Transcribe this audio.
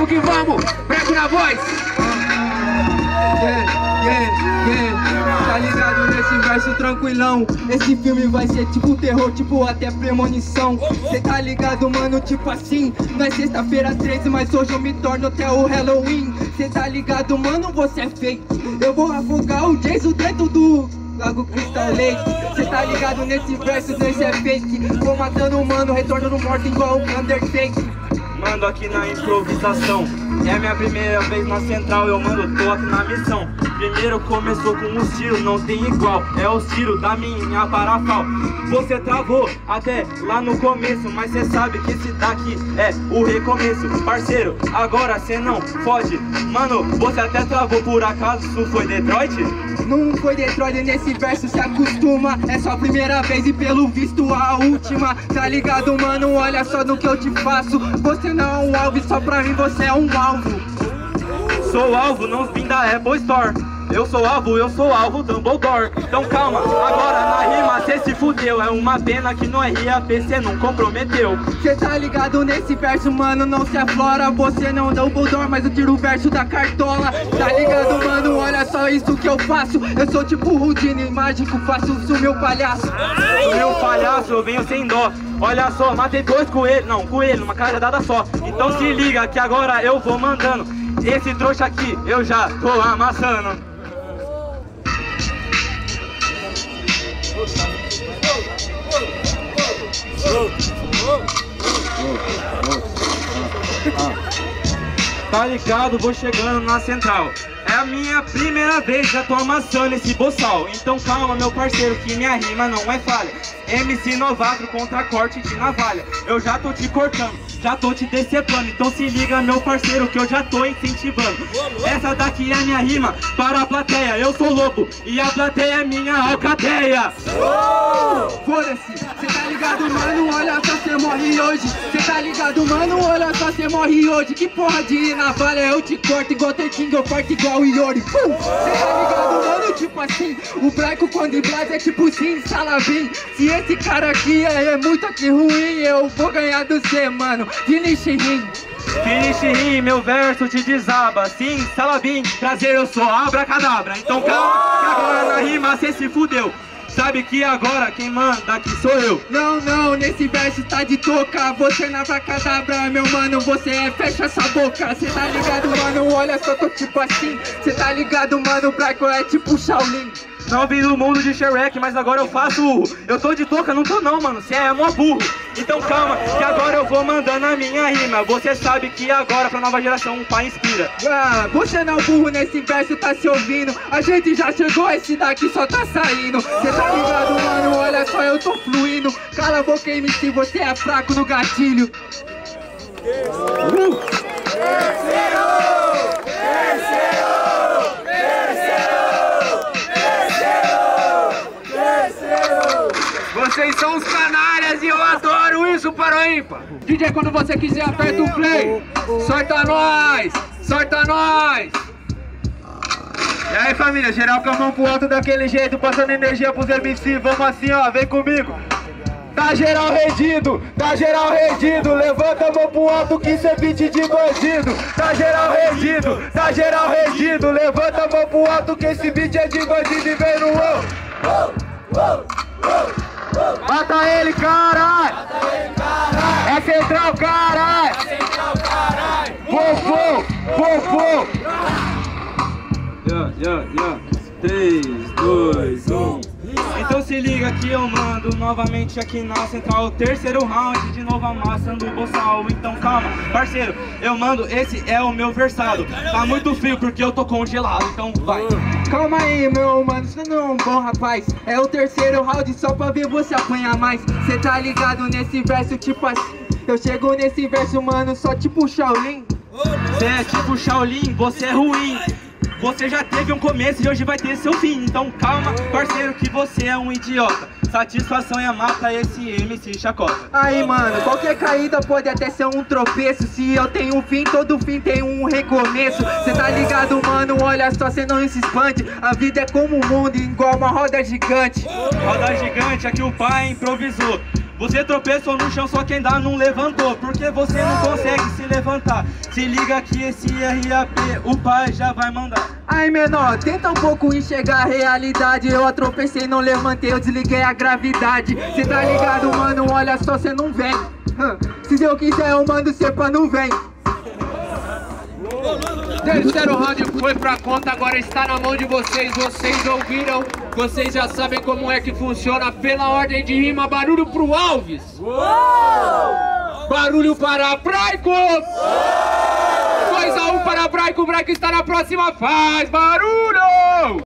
Vamos que vamos, breco na voz. Tá ligado nesse verso tranquilão? Esse filme vai ser tipo terror, tipo até premonição. Cê tá ligado, mano? Tipo assim, não é sexta-feira 13, mas hoje eu me torno até o Halloween. Cê tá ligado, mano? Você é fake. Eu vou afogar o Jason dentro do Lago Crystal Lake. Cê tá ligado nesse verso, nesse é fake. Vou matando o mano, retorno no morto igual o Undertaker. Mando aqui na improvisação. É minha primeira vez na central Eu mando, tô aqui na missão Primeiro começou com os tiros, não tem igual. É os tiros da minha parafal Você travou até lá no começo Mas cê sabe que esse daqui é o recomeço. Parceiro, agora cê não fode. Mano, você até travou por acaso Isso foi Detroit? Não foi Detroit nesse verso, se acostuma. É só a primeira vez e pelo visto a última. Tá ligado, mano? Olha só no que eu te faço. Você não é um alvo, só pra mim você é um alvo. Sou alvo, não vim da Apple Store eu sou alvo, eu sou alvo, Dumbledore. Então calma, agora na rima cê se fudeu. É uma pena que no RAP cê não comprometeu. Cê tá ligado nesse verso, mano, não se aflora. Você não Dumbledore, mas eu tiro o verso da cartola. Tá ligado, mano, olha só isso que eu faço. Eu sou tipo Houdini, mágico, faço o meu palhaço. Meu palhaço, eu venho sem dó. Olha só, matei dois coelhos, não, coelho, uma cajadada só. Então se liga que agora eu vou mandando. Esse trouxa aqui eu já tô amassando Tá ligado, vou chegando na central. É a minha primeira vez, já tô amassando esse boçal. Então calma meu parceiro, que minha rima não é falha MC novato contra corte de navalha. Eu já tô te cortando, já tô te decepando. Então se liga meu parceiro que eu já tô incentivando. Essa daqui é minha rima para a plateia. Eu sou lobo e a plateia é minha alcateia. Foda-se, cê tá ligado mano, olha só cê morre hoje. Cê tá ligado mano, olha só cê morre hoje. Que porra de navalha? Eu te corto igual King, eu corto igual o Iori! Cê tá ligado mano, tipo assim O branco quando emblasa é tipo sim, salavim Se esse cara aqui é, é muito aqui ruim Eu vou ganhar do cê mano, finish rim. Finish rim, meu verso te desaba. Sim, salabim, prazer eu sou abracadabra. Então calma, que agora na rima cê se fudeu. Sabe que agora quem manda aqui sou eu. Não, não, nesse verso tá de toca Você na abracadabra, meu mano, você é fecha essa boca. Cê tá ligado, mano, olha só, tô tipo assim. Cê tá ligado, mano, o Braco é tipo Shaolin não vim do mundo de Shrek, mas agora eu faço urro Eu tô de touca, não tô não, mano, cê é mó burro. Então calma, que agora eu vou mandando a minha rima. Você sabe que agora pra nova geração um pai inspira. Ah, você não é burro nesse verso, tá se ouvindo. A gente já chegou, esse daqui só tá saindo. Cê tá ligado, mano, olha só, eu tô fluindo. Cala a boca, MC, você é fraco no gatilho. Uh. Vocês são os canalhas e eu adoro isso, Paroímpa! DJ, quando você quiser, aperta o play! Sorta nós! Sorta nós! E aí família, geral com a mão pro alto daquele jeito, passando energia pros MC, vamos assim ó, vem comigo! Tá geral rendido, tá geral rendido Levanta a mão pro alto que cê é beat de bandido Tá geral rendido, tá geral rendido Levanta a mão pro alto que esse beat é de bandido e vem no wow, wow, wow, Mata ele, caralho! É central, caralho! Fofo! Fofo! Yeah, yeah, yeah. 3, 2, 1 então se liga que eu mando novamente aqui na central. Terceiro round de novo amassando o boçal. Então calma, parceiro, eu mando, esse é o meu versado. Tá muito frio porque eu tô congelado, então vai. Calma aí, meu mano, isso não é um bom rapaz. É o terceiro round só pra ver você apanhar mais. Cê tá ligado nesse verso tipo assim Eu chego nesse verso, mano, só tipo Shaolin. Cê é tipo Shaolin, você é ruim você já teve um começo e hoje vai ter seu fim. Então calma, parceiro, que você é um idiota. Satisfação é mata esse MC chacota. Aí, mano, qualquer caída pode até ser um tropeço. Se eu tenho um fim, todo fim tem um recomeço. Cê tá ligado, mano, olha só, cê não se expande. A vida é como um mundo, igual uma roda gigante. Roda gigante, aqui o pai improvisou Você tropeçou no chão, só que ainda não levantou. Porque você não consegue se levantar. Se liga que esse RAP, o pai já vai mandar. Ai menor, tenta um pouco enxergar a realidade. Eu atropecei, não levantei, eu desliguei a gravidade. Cê tá ligado, mano, olha só, cê não vem. Se eu quiser eu mando cê pra não vem Terceiro round foi pra conta, agora está na mão de vocês. Vocês ouviram, vocês já sabem como é que funciona. Pela ordem de rima, barulho pro Alves. Uou! Barulho para Braico. 2 a 1 um para Braico, Braico está na próxima fase. Barulho!